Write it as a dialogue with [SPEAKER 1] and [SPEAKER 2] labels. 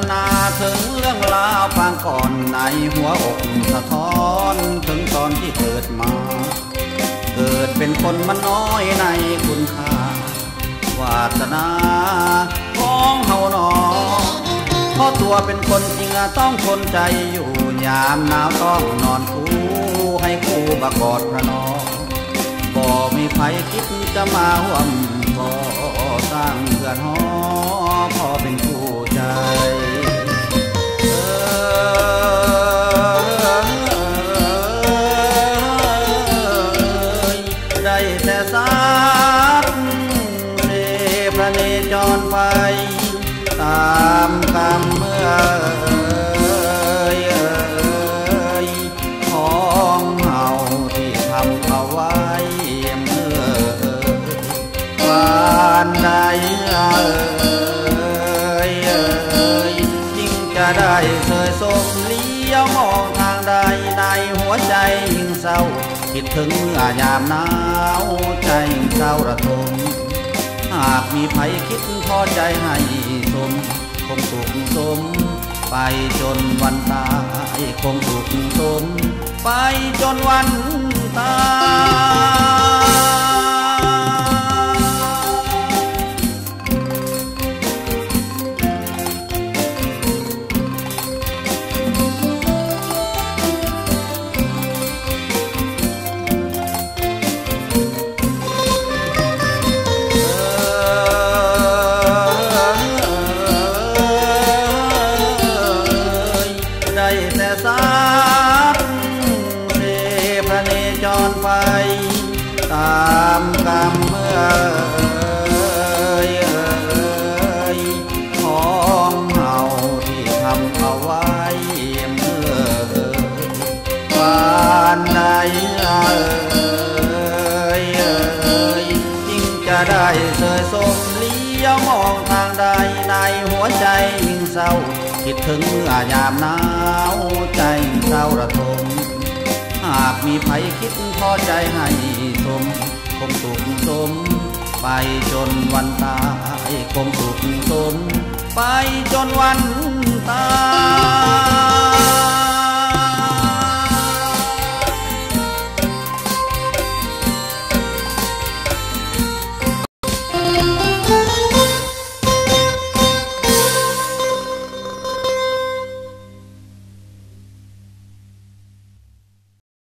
[SPEAKER 1] รรณาถึงเรื่องราวฟังก่อนในหัวอกสะท้อนถึงตอนที่เกิดมา เกิดเป็นคนมันน้อยในคุณค่าวาสนาของเฮาหนอเพราะตัวเป็นคนจริงต้องทนใจอยู่ยามหนาวต้องนอนคู่ให้คู่บากอดพระนองบ่มีใครคิดจะมาห่วมก่อสร้างเพื่อนหอ สักเนพระเนจรไป ตามกรรมเมื่อเอ่ยของเฮาที่ทำเอาไว้เมื่อวานใดเอ่ยยิ่งจะได้เคยสมเลี้ยวมองทางใดในหัวใจยิ่งเศร้า คิดถึงเมื่อยามหนาวใจเศร้าระทมหากมีภัยคิดพอใจให้สม คงสุขสม ไปจนวันตาย คงสุขสม ไปจนวัน จรไป ตามกรรมเมื่อเอ่ยของเฮาที่ทำเอาไว้เมื่อวานใดเอ่ยเอ่ยยิ่งจะได้เสยสมเลี้ยวมองทางใดในหัวใจยิ่งเศร้าคิดถึงเมื่อยามหนาวใจเศร้าระทมากมีภัยคิดพอใจให้สมคงสุขสม ไปจนวันตายคงสุขสม ไปจนวัน